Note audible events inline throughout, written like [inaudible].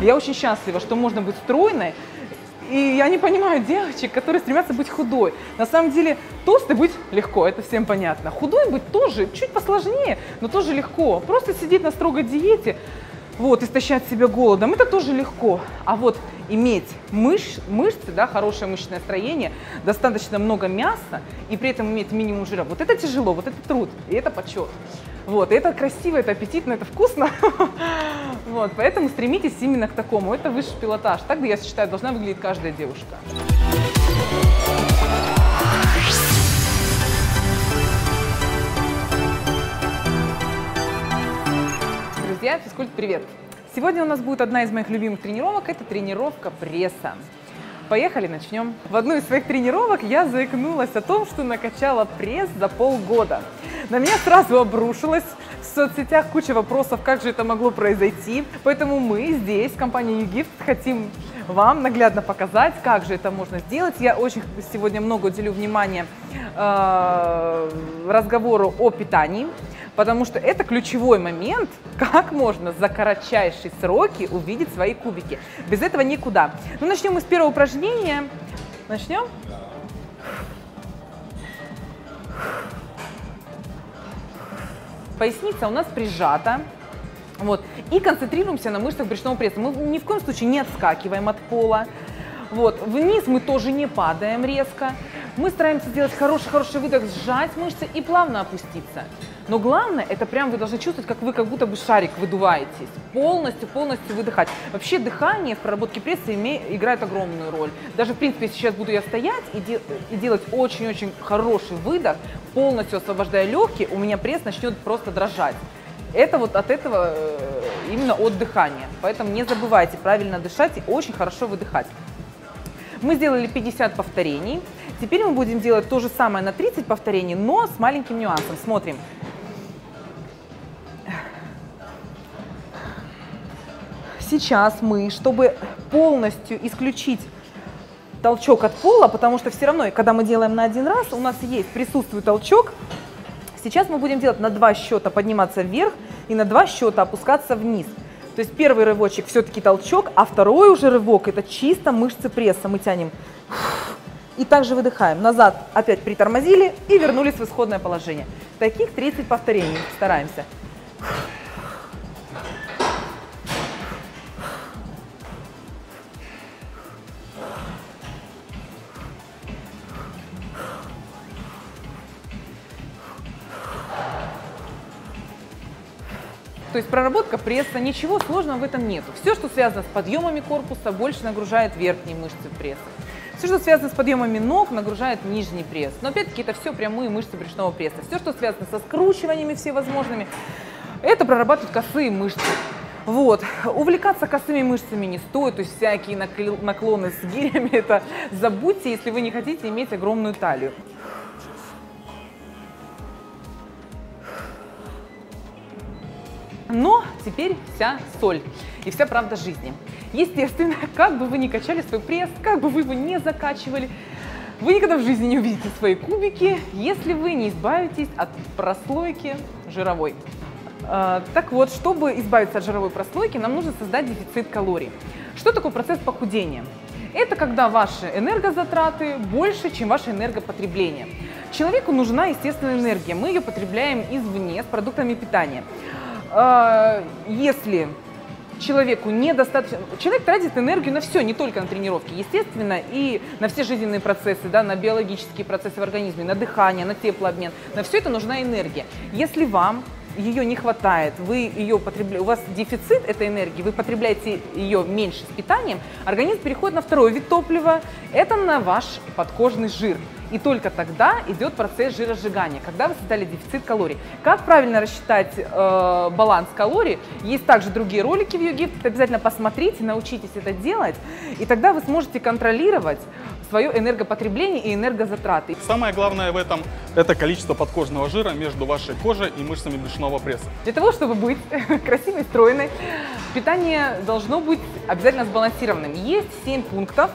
Я очень счастлива, что можно быть стройной, и я не понимаю девочек, которые стремятся быть худой. На самом деле толстой быть легко, это всем понятно. Худой быть тоже чуть посложнее, но тоже легко. Просто сидеть на строгой диете, вот, истощать себя голодом, это тоже легко. А вот иметь мышь, мышцы, да, хорошее мышечное строение, достаточно много мяса и при этом иметь минимум жира, вот это тяжело, вот это труд, и это почет. Вот, и это красиво, это аппетитно, это вкусно. [laughs] Вот, поэтому стремитесь именно к такому. Это высший пилотаж. Так, я считаю, должна выглядеть каждая девушка. Друзья, физкульт, привет! Сегодня у нас будет одна из моих любимых тренировок. Это тренировка пресса. Поехали, начнем. В одну из своих тренировок я заикнулась о том, что накачала пресс за полгода. На меня сразу обрушилось в соцсетях куча вопросов, как же это могло произойти. Поэтому мы здесь, компания YouGift, хотим вам наглядно показать, как же это можно сделать. Я очень сегодня много уделю внимания э, разговору о питании, потому что это ключевой момент, как можно за кратчайшие сроки увидеть свои кубики. Без этого никуда. Ну, начнем мы с первого упражнения. Начнем? Поясница у нас прижата. Вот. И концентрируемся на мышцах брюшного пресса. Мы ни в коем случае не отскакиваем от пола. Вот. Вниз мы тоже не падаем резко. Мы стараемся сделать хороший-хороший выдох, сжать мышцы и плавно опуститься. Но главное, это прям вы должны чувствовать, как вы как будто бы шарик выдуваетесь. Полностью, полностью выдыхать. Вообще дыхание в проработке пресса име, играет огромную роль. Даже, в принципе, сейчас буду я стоять и, де, и делать очень-очень хороший выдох, полностью освобождая легкие, у меня пресс начнет просто дрожать. Это вот от этого э, именно от дыхания. Поэтому не забывайте правильно дышать и очень хорошо выдыхать. Мы сделали 50 повторений. Теперь мы будем делать то же самое на 30 повторений, но с маленьким нюансом. Смотрим. Сейчас мы, чтобы полностью исключить толчок от пола, потому что все равно, когда мы делаем на один раз, у нас есть, присутствует толчок. Сейчас мы будем делать на два счета подниматься вверх и на два счета опускаться вниз. То есть первый рывочек все-таки толчок, а второй уже рывок это чисто мышцы пресса. Мы тянем и также выдыхаем. Назад опять притормозили и вернулись в исходное положение. Таких 30 повторений стараемся. То есть проработка пресса, ничего сложного в этом нету. Все, что связано с подъемами корпуса, больше нагружает верхние мышцы пресса. Все, что связано с подъемами ног, нагружает нижний пресс. Но опять-таки это все прямые мышцы брюшного пресса. Все, что связано со скручиваниями всевозможными, это прорабатывают косые мышцы. Вот. Увлекаться косыми мышцами не стоит, то есть всякие наклоны с гирями, это забудьте, если вы не хотите иметь огромную талию. Но теперь вся соль и вся правда жизни. Естественно, [laughs] как бы вы ни качали свой пресс, как бы вы его не закачивали, вы никогда в жизни не увидите свои кубики, если вы не избавитесь от прослойки жировой. А, так вот, чтобы избавиться от жировой прослойки, нам нужно создать дефицит калорий. Что такое процесс похудения? Это когда ваши энергозатраты больше, чем ваше энергопотребление. Человеку нужна естественная энергия. Мы ее потребляем извне с продуктами питания. А, если человеку недостаточно... Человек тратит энергию на все, не только на тренировки, естественно, и на все жизненные процессы, да, на биологические процессы в организме, на дыхание, на теплообмен. На все это нужна энергия. Если вам ее не хватает, вы ее потребляете, у вас дефицит этой энергии, вы потребляете ее меньше с питанием, организм переходит на второй вид топлива, это на ваш подкожный жир. И только тогда идет процесс жиросжигания, когда вы создали дефицит калорий. Как правильно рассчитать э, баланс калорий? Есть также другие ролики в YouGift, обязательно посмотрите, научитесь это делать, и тогда вы сможете контролировать свое энергопотребление и энергозатраты. Самое главное в этом – это количество подкожного жира между вашей кожей и мышцами брюшного пресса. Для того, чтобы быть [laughs] красивой, стройной, питание должно быть обязательно сбалансированным. Есть 7 пунктов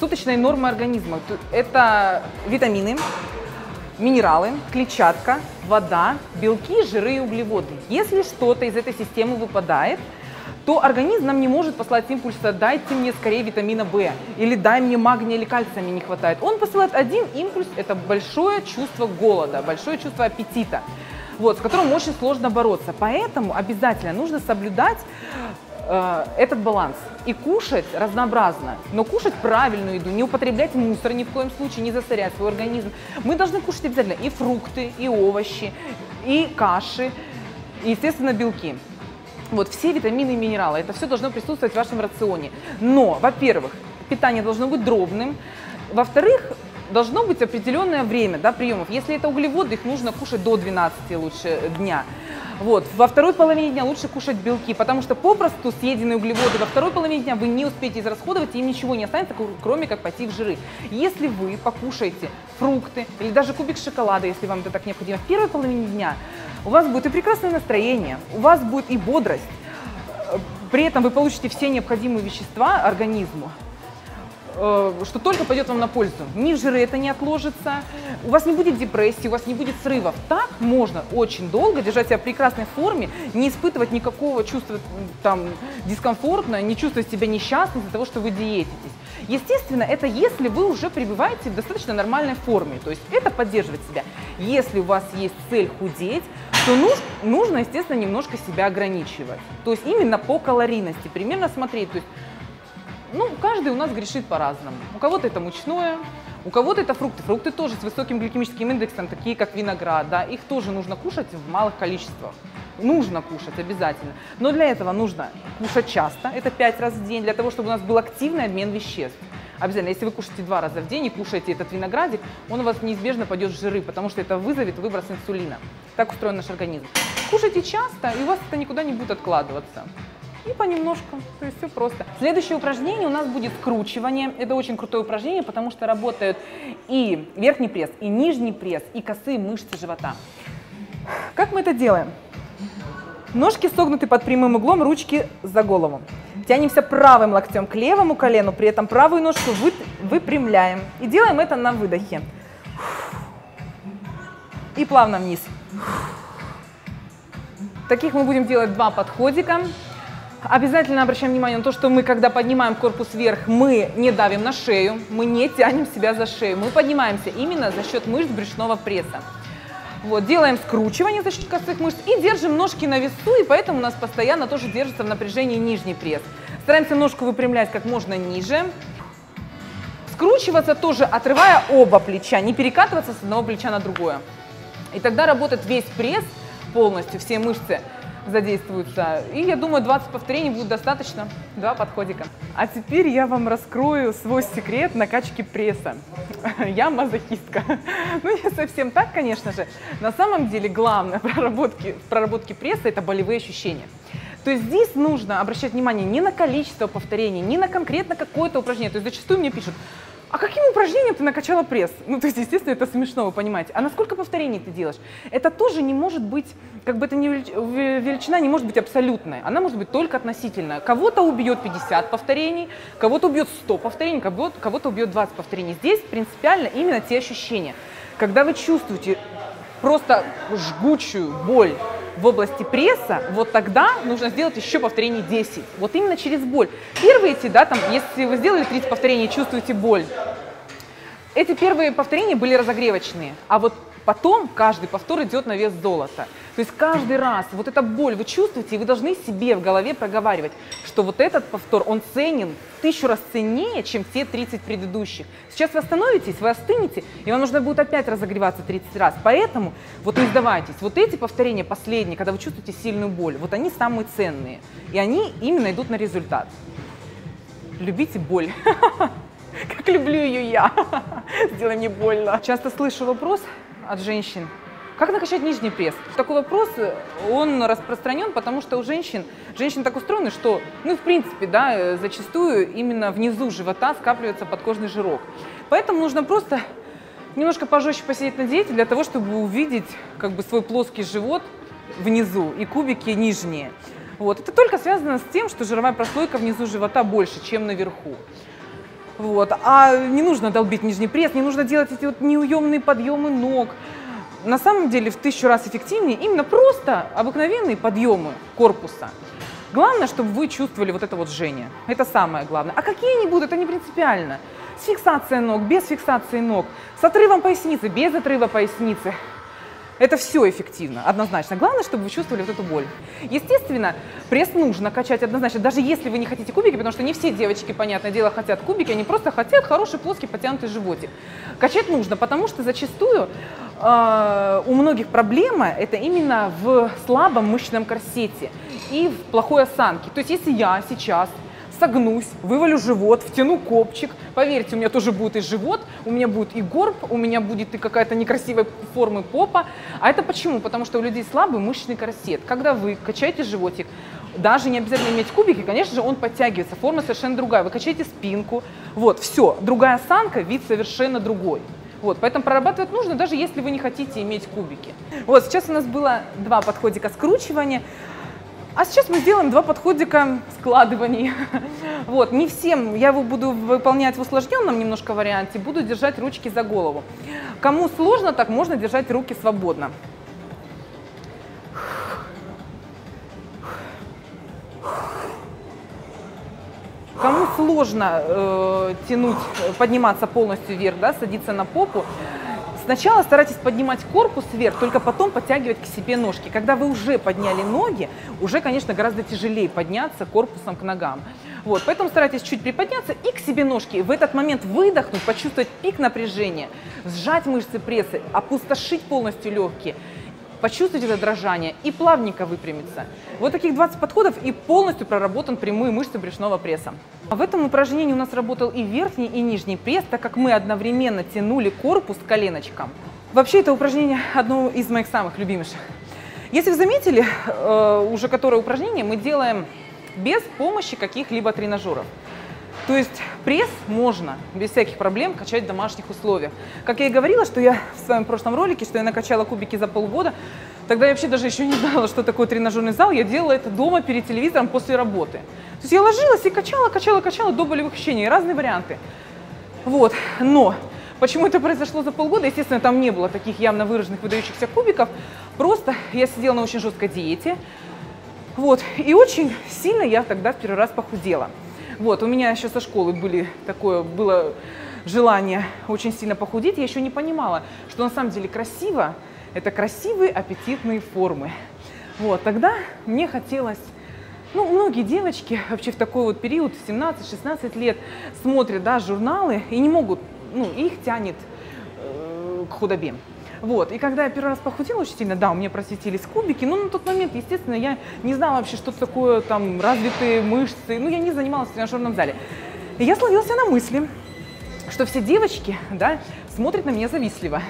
суточной нормы организма. Это витамины, минералы, клетчатка, вода, белки, жиры и углеводы. Если что-то из этой системы выпадает, то организм нам не может послать импульс, дайте мне скорее витамина В, или дай мне магния или кальция мне не хватает. Он посылает один импульс, это большое чувство голода, большое чувство аппетита, вот, с которым очень сложно бороться. Поэтому обязательно нужно соблюдать э, этот баланс и кушать разнообразно, но кушать правильную еду, не употреблять мусор ни в коем случае, не засорять свой организм. Мы должны кушать обязательно и фрукты, и овощи, и каши, и, естественно, белки. Вот все витамины и минералы, это все должно присутствовать в вашем рационе. Но, во-первых, питание должно быть дробным. Во-вторых, должно быть определенное время да, приемов. Если это углеводы, их нужно кушать до 12 лучше дня. Вот. Во второй половине дня лучше кушать белки, потому что попросту съеденные углеводы во второй половине дня вы не успеете израсходовать, и им ничего не останется, кроме как пойти в жиры. Если вы покушаете фрукты или даже кубик шоколада, если вам это так необходимо, в первой половине дня у вас будет и прекрасное настроение, у вас будет и бодрость, при этом вы получите все необходимые вещества организму, что только пойдет вам на пользу. Ни жиры это не отложится, у вас не будет депрессии, у вас не будет срывов. Так можно очень долго держать себя в прекрасной форме, не испытывать никакого чувства там, дискомфортно, не чувствовать себя несчастным из-за того, что вы диетитесь. Естественно, это если вы уже пребываете в достаточно нормальной форме, то есть это поддерживать себя. Если у вас есть цель худеть, то нужно, естественно, немножко себя ограничивать. То есть именно по калорийности, примерно смотреть, то есть ну, каждый у нас грешит по-разному. У кого-то это мучное, у кого-то это фрукты. Фрукты тоже с высоким гликемическим индексом, такие как виноград, да, их тоже нужно кушать в малых количествах. Нужно кушать обязательно. Но для этого нужно кушать часто, это 5 раз в день, для того, чтобы у нас был активный обмен веществ. Обязательно, если вы кушаете два раза в день и кушаете этот виноградик, он у вас неизбежно пойдет в жиры, потому что это вызовет выброс инсулина. Так устроен наш организм. Кушайте часто, и у вас это никуда не будет откладываться и понемножку. То есть все просто. Следующее упражнение у нас будет скручивание. Это очень крутое упражнение, потому что работают и верхний пресс, и нижний пресс, и косые мышцы живота. Как мы это делаем? Ножки согнуты под прямым углом, ручки за голову. Тянемся правым локтем к левому колену, при этом правую ножку вы, выпрямляем. И делаем это на выдохе. И плавно вниз. Таких мы будем делать два подходика. Обязательно обращаем внимание на то, что мы, когда поднимаем корпус вверх, мы не давим на шею, мы не тянем себя за шею. Мы поднимаемся именно за счет мышц брюшного пресса. Вот, делаем скручивание за счет косых мышц и держим ножки на весу, и поэтому у нас постоянно тоже держится в напряжении нижний пресс. Стараемся ножку выпрямлять как можно ниже. Скручиваться тоже, отрывая оба плеча, не перекатываться с одного плеча на другое. И тогда работает весь пресс полностью, все мышцы задействуются. И я думаю, 20 повторений будет достаточно, два подходика. А теперь я вам раскрою свой секрет накачки пресса. [laughs] Я мазохистка. [laughs] Ну, не совсем так, конечно же. На самом деле, главное в проработке, в проработке пресса – это болевые ощущения. То есть здесь нужно обращать внимание не на количество повторений, не на конкретно какое-то упражнение. То есть зачастую мне пишут, а каким упражнением ты накачала пресс? Ну, то есть, естественно, это смешно, вы понимаете. А на сколько повторений ты делаешь? Это тоже не может быть, как бы это не величина не может быть абсолютная. Она может быть только относительная. Кого-то убьет 50 повторений, кого-то убьет 100 повторений, кого-то убьет 20 повторений. Здесь принципиально именно те ощущения. Когда вы чувствуете просто жгучую боль в области пресса, вот тогда нужно сделать еще повторений 10. Вот именно через боль. Первые эти, да, там, если вы сделали 30 повторений чувствуете боль, эти первые повторения были разогревочные, а вот Потом каждый повтор идет на вес золота. То есть каждый раз вот эта боль вы чувствуете, и вы должны себе в голове проговаривать, что вот этот повтор, он ценен тысячу раз ценнее, чем те 30 предыдущих. Сейчас вы остановитесь, вы остынете, и вам нужно будет опять разогреваться 30 раз. Поэтому вот не сдавайтесь. Вот эти повторения последние, когда вы чувствуете сильную боль, вот они самые ценные. И они именно идут на результат. Любите боль. [laughs] Как люблю ее я. [laughs] Сделай мне больно. Часто слышу вопрос, от женщин. Как накачать нижний пресс? Такой вопрос, он распространен, потому что у женщин, женщины так устроены, что, ну, в принципе, да, зачастую именно внизу живота скапливается подкожный жирок. Поэтому нужно просто немножко пожестче посидеть на диете для того, чтобы увидеть как бы свой плоский живот внизу и кубики нижние. Вот. Это только связано с тем, что жировая прослойка внизу живота больше, чем наверху. Вот. А не нужно долбить нижний пресс, не нужно делать эти вот неуемные подъемы ног. На самом деле в тысячу раз эффективнее именно просто обыкновенные подъемы корпуса. Главное, чтобы вы чувствовали вот это вот жжение. Это самое главное. А какие они будут, это не принципиально. С фиксацией ног, без фиксации ног, с отрывом поясницы, без отрыва поясницы. Это все эффективно, однозначно. Главное, чтобы вы чувствовали вот эту боль. Естественно, пресс нужно качать однозначно, даже если вы не хотите кубики, потому что не все девочки, понятное дело, хотят кубики, они просто хотят хороший плоский потянутый животик. Качать нужно, потому что зачастую э, у многих проблема это именно в слабом мышечном корсете и в плохой осанке. То есть если я сейчас согнусь, вывалю живот, втяну копчик. Поверьте, у меня тоже будет и живот, у меня будет и горб, у меня будет и какая-то некрасивая формы попа. А это почему? Потому что у людей слабый мышечный корсет. Когда вы качаете животик, даже не обязательно иметь кубики, конечно же, он подтягивается, форма совершенно другая. Вы качаете спинку, вот, все, другая осанка, вид совершенно другой. Вот, поэтому прорабатывать нужно, даже если вы не хотите иметь кубики. Вот, сейчас у нас было два подходика скручивания. А сейчас мы сделаем два подходика складываний. [laughs] Вот, не всем, я его буду выполнять в усложненном немножко варианте, буду держать ручки за голову. Кому сложно, так можно держать руки свободно. Кому сложно э, тянуть, подниматься полностью вверх, да, садиться на попу, Сначала старайтесь поднимать корпус вверх, только потом подтягивать к себе ножки. Когда вы уже подняли ноги, уже, конечно, гораздо тяжелее подняться корпусом к ногам. Вот, поэтому старайтесь чуть приподняться и к себе ножки. В этот момент выдохнуть, почувствовать пик напряжения, сжать мышцы пресса, опустошить полностью легкие почувствовать это дрожание и плавненько выпрямиться. Вот таких 20 подходов и полностью проработан прямые мышцы брюшного пресса. А в этом упражнении у нас работал и верхний, и нижний пресс, так как мы одновременно тянули корпус к коленочкам. Вообще это упражнение одно из моих самых любимейших. Если вы заметили, э, уже которое упражнение мы делаем без помощи каких-либо тренажеров. То есть пресс можно без всяких проблем качать в домашних условиях. Как я и говорила, что я в своем прошлом ролике, что я накачала кубики за полгода, тогда я вообще даже еще не [laughs] знала, что такое тренажерный зал. Я делала это дома перед телевизором после работы. То есть я ложилась и качала, качала, качала до болевых ощущений, разные варианты. Вот, но почему это произошло за полгода? Естественно, там не было таких явно выраженных выдающихся кубиков. Просто я сидела на очень жесткой диете. Вот, и очень сильно я тогда в первый раз похудела. Вот, у меня еще со школы были такое, было желание очень сильно похудеть. Я еще не понимала, что на самом деле красиво – это красивые аппетитные формы. Вот, тогда мне хотелось ну, многие девочки вообще в такой вот период, 17-16 лет, смотрят да, журналы и не могут, ну, их тянет э, к худобе. Вот. И когда я первый раз похудела очень сильно, да, у меня просветились кубики, но на тот момент, естественно, я не знала вообще, что такое там развитые мышцы, ну, я не занималась в тренажерном зале. И я словился на мысли, что все девочки, да, смотрят на меня завистливо.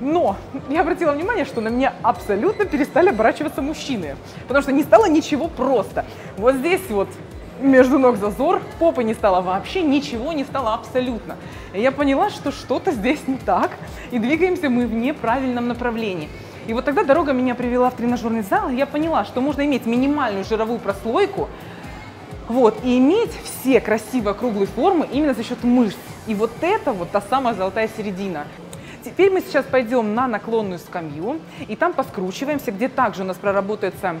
Но я обратила внимание, что на меня абсолютно перестали оборачиваться мужчины, потому что не стало ничего просто. Вот здесь вот между ног зазор, попы не стало вообще, ничего не стало абсолютно. Я поняла, что что-то здесь не так, и двигаемся мы в неправильном направлении. И вот тогда дорога меня привела в тренажерный зал, и я поняла, что можно иметь минимальную жировую прослойку, вот, и иметь все красиво круглые формы именно за счет мышц. И вот это вот та самая золотая середина. Теперь мы сейчас пойдем на наклонную скамью, и там поскручиваемся, где также у нас проработается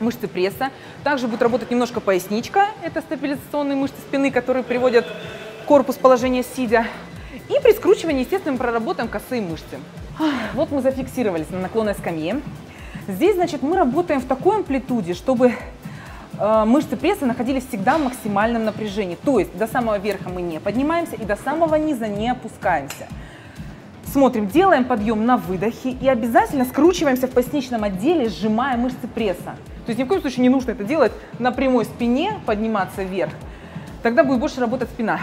мышцы пресса. Также будет работать немножко поясничка, это стабилизационные мышцы спины, которые приводят корпус в положение сидя. И при скручивании, естественно, мы проработаем косые мышцы. Вот мы зафиксировались на наклонной скамье. Здесь, значит, мы работаем в такой амплитуде, чтобы э, мышцы пресса находились всегда в максимальном напряжении. То есть до самого верха мы не поднимаемся и до самого низа не опускаемся. Смотрим, делаем подъем на выдохе и обязательно скручиваемся в поясничном отделе, сжимая мышцы пресса. То есть ни в коем случае не нужно это делать на прямой спине, подниматься вверх. Тогда будет больше работать спина.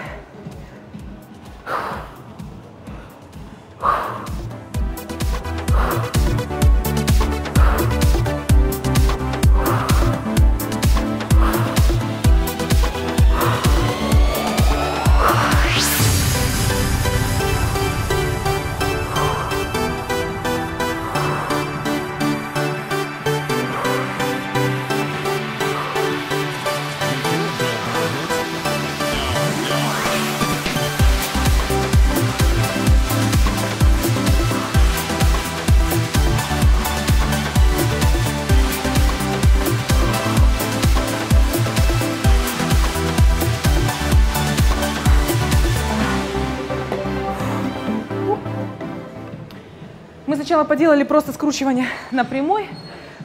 Сначала поделали просто скручивание на прямой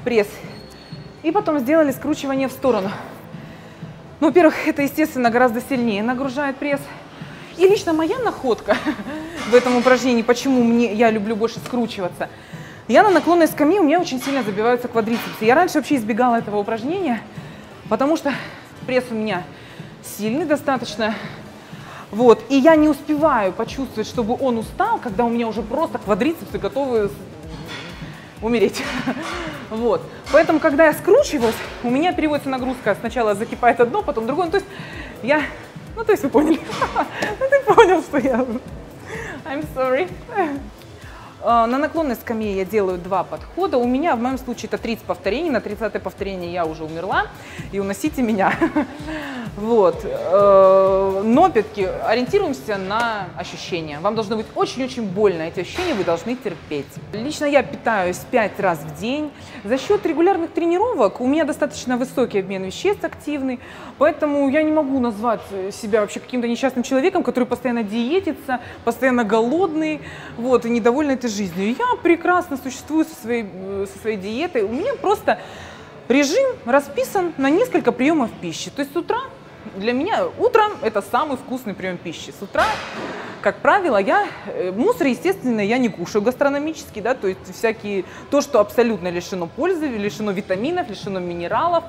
пресс, и потом сделали скручивание в сторону. Ну, во-первых, это, естественно, гораздо сильнее нагружает пресс. И лично моя находка [laughs] в этом упражнении, почему мне, я люблю больше скручиваться, я на наклонной скамье, у меня очень сильно забиваются квадрицепсы. Я раньше вообще избегала этого упражнения, потому что пресс у меня сильный достаточно, вот, и я не успеваю почувствовать, чтобы он устал, когда у меня уже просто квадрицепсы готовы умереть. [laughs] Вот. Поэтому, когда я скручиваюсь, у меня переводится нагрузка. Сначала закипает одно, потом другое. Ну, то есть я... Ну, то есть вы поняли. [laughs] Ну, ты понял, что я... I'm sorry. А, на наклонной скамье я делаю два подхода. У меня в моем случае это 30 повторений. На 30 повторение я уже умерла. И уносите меня. [laughs] Вот. Э, но, опять-таки, ориентируемся на ощущения. Вам должно быть очень-очень больно. Эти ощущения вы должны терпеть. Лично я питаюсь 5 раз в день. За счет регулярных тренировок у меня достаточно высокий обмен веществ активный. Поэтому я не могу назвать себя вообще каким-то несчастным человеком, который постоянно диетится, постоянно голодный вот, и недовольный этой жизнью. Я прекрасно существую со своей, э, со своей диетой. У меня просто режим расписан на несколько приемов пищи. То есть с утра для меня утром это самый вкусный прием пищи. С утра, как правило, я э, мусор, естественно, я не кушаю гастрономический, да, то есть всякие, то, что абсолютно лишено пользы, лишено витаминов, лишено минералов,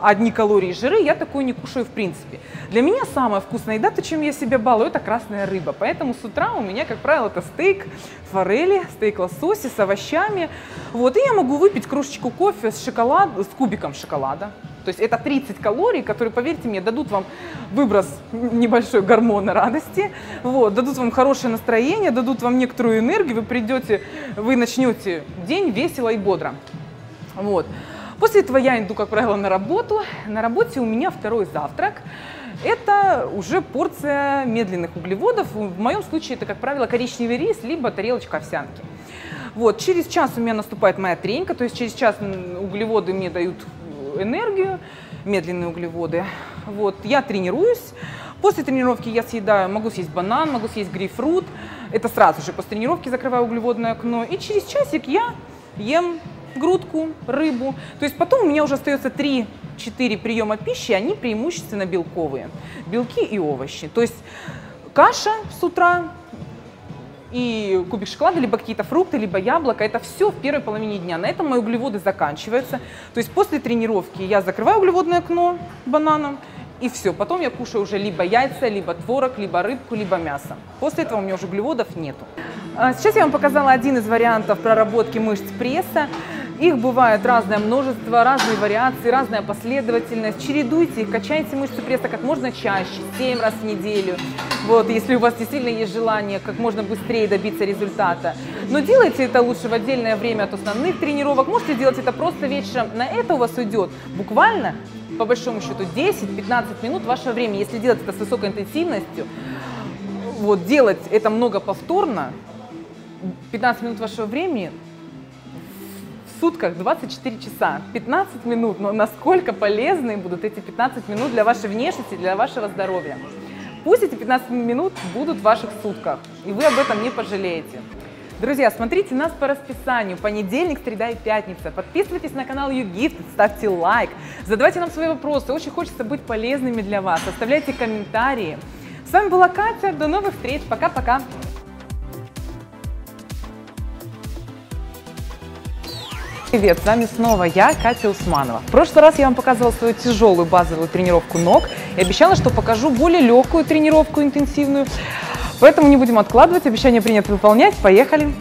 одни калории жиры, я такое не кушаю в принципе. Для меня самая вкусная еда, то, чем я себя балую, это красная рыба. Поэтому с утра у меня, как правило, это стейк форели, стейк лосося с овощами. Вот, и я могу выпить кружечку кофе с шоколадом, с кубиком шоколада. То есть это 30 калорий, которые, поверьте мне, дадут вам выброс небольшой гормона радости, вот, дадут вам хорошее настроение, дадут вам некоторую энергию, вы придете, вы начнете день весело и бодро. Вот. После этого я иду, как правило, на работу. На работе у меня второй завтрак. Это уже порция медленных углеводов. В моем случае это, как правило, коричневый рис, либо тарелочка овсянки. Вот, через час у меня наступает моя тренька, то есть через час углеводы мне дают энергию, медленные углеводы. Вот, я тренируюсь. После тренировки я съедаю, могу съесть банан, могу съесть грейпфрут. Это сразу же после тренировки закрываю углеводное окно. И через часик я ем грудку, рыбу. То есть потом у меня уже остается 3-4 приема пищи, они преимущественно белковые. Белки и овощи. То есть каша с утра, и кубик шоколада, либо какие-то фрукты, либо яблоко. Это все в первой половине дня. На этом мои углеводы заканчиваются. То есть после тренировки я закрываю углеводное окно бананом, и все. Потом я кушаю уже либо яйца, либо творог, либо рыбку, либо мясо. После этого у меня уже углеводов нету. А, сейчас я вам показала один из вариантов проработки мышц пресса. Их бывает разное множество, разные вариации, разная последовательность. Чередуйте их, качайте мышцы пресса как можно чаще, 7 раз в неделю. Вот, если у вас действительно есть желание как можно быстрее добиться результата. Но делайте это лучше в отдельное время от основных тренировок. Можете делать это просто вечером. На это у вас уйдет буквально, по большому счету, 10-15 минут вашего времени. Если делать это с высокой интенсивностью, вот, делать это много повторно, 15 минут вашего времени сутках 24 часа, 15 минут, но насколько полезны будут эти 15 минут для вашей внешности, для вашего здоровья. Пусть эти 15 минут будут в ваших сутках, и вы об этом не пожалеете. Друзья, смотрите нас по расписанию. Понедельник, среда и пятница. Подписывайтесь на канал YouGift, ставьте лайк, задавайте нам свои вопросы. Очень хочется быть полезными для вас. Оставляйте комментарии. С вами была Катя. До новых встреч. Пока-пока. Привет, с вами снова я, Катя Усманова. В прошлый раз я вам показывала свою тяжелую базовую тренировку ног и обещала, что покажу более легкую тренировку интенсивную. Поэтому не будем откладывать, обещание принято выполнять. Поехали!